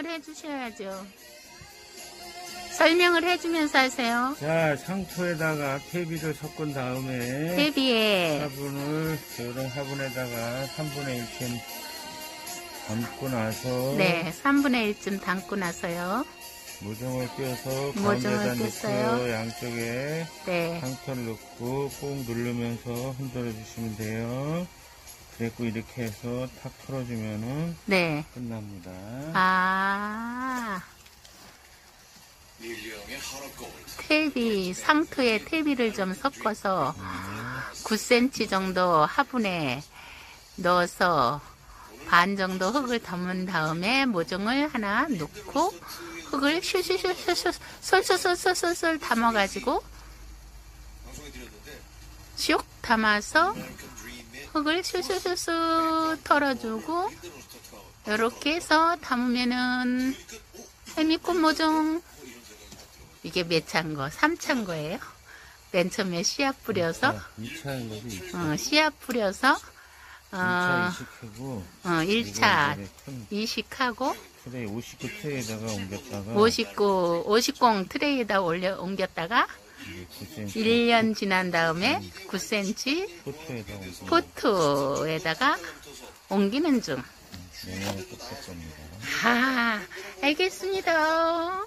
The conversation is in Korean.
설명을 해주셔야죠. 설명을 해주면서 하세요. 자, 상토에다가 퇴비를 섞은 다음에 대비에 화분을 저런 화분에다가 3분의 1쯤 담고 나서 네 3분의 1쯤 담고 나서요. 모종을 띄어서 가운데다. 넣고 양쪽에 네. 상토를 넣고 꾹 누르면서 흔들어 주시면 돼요. 그리고 이렇게 해서 탁 털어주면은 네. 끝납니다. 아 퇴비 상토에 퇴비를 좀 섞어서 9cm 정도 화분에 넣어서 반 정도 흙을 담은 다음에 모종을 하나 놓고 흙을 슈슈슈슈슈 솔솔솔솔솔 담아가지고 슉 담아서 흙을 슈슈슈슈 털어주고 이렇게 해서 담으면은 해미꽃 모종 이게 몇 찬 거? 3찬 거예요. 맨 처음에 씨앗 뿌려서 2차인 것도 있고, 어, 씨앗 뿌려서 어, 2차 이식하고, 어, 1차 이거 이제 큰 이식하고 트레이 59 트레이에다가 옮겼다가 59, 50공 트레이에다 올려 옮겼다가 이제 9cm 1년 지난 다음에 9cm 포트에다 옮겨 포트에다가 옮기는 중. 아, 알겠습니다.